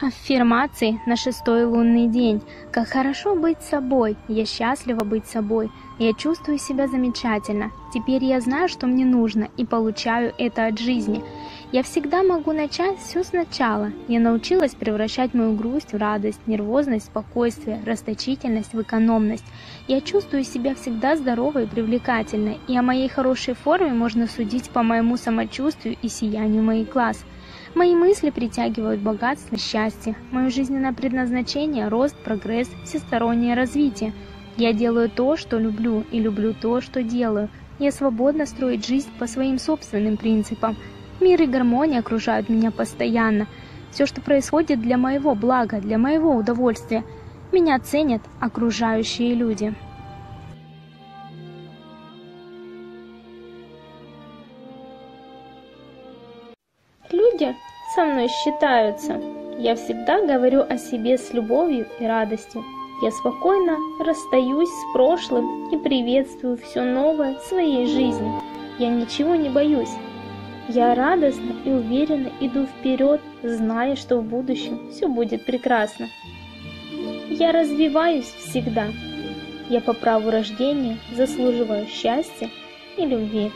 Аффирмации на шестой лунный день. Как хорошо быть собой. Я счастлива быть собой. Я чувствую себя замечательно. Теперь я знаю, что мне нужно, и получаю это от жизни. Я всегда могу начать все сначала. Я научилась превращать мою грусть в радость, нервозность в спокойствие, расточительность в экономность. Я чувствую себя всегда здоровой и привлекательной, и о моей хорошей форме можно судить по моему самочувствию и сиянию моих глаз. Мои мысли притягивают богатство, счастье. Мое жизненное предназначение – рост, прогресс, всестороннее развитие. Я делаю то, что люблю, и люблю то, что делаю. Я свободно строить жизнь по своим собственным принципам. Мир и гармония окружают меня постоянно. Все, что происходит для моего блага, для моего удовольствия. Меня ценят окружающие люди. Люди со мной считаются. Я всегда говорю о себе с любовью и радостью. Я спокойно расстаюсь с прошлым и приветствую все новое в своей жизни. Я ничего не боюсь. Я радостно и уверенно иду вперед, зная, что в будущем все будет прекрасно. Я развиваюсь всегда. Я по праву рождения заслуживаю счастья и любви.